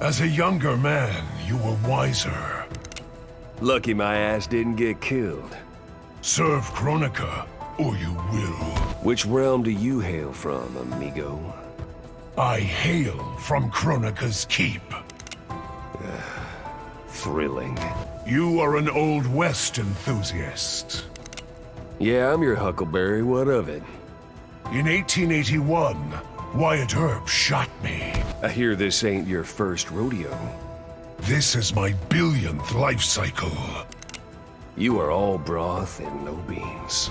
As a younger man, you were wiser. Lucky my ass didn't get killed. Serve Kronika, or you will. Which realm do you hail from, amigo? I hail from Kronika's keep. Thrilling. You are an Old West enthusiast. Yeah, I'm your Huckleberry. What of it? In 1881, Wyatt Earp shot me. I hear this ain't your first rodeo. This is my billionth life cycle. You are all broth and no beans.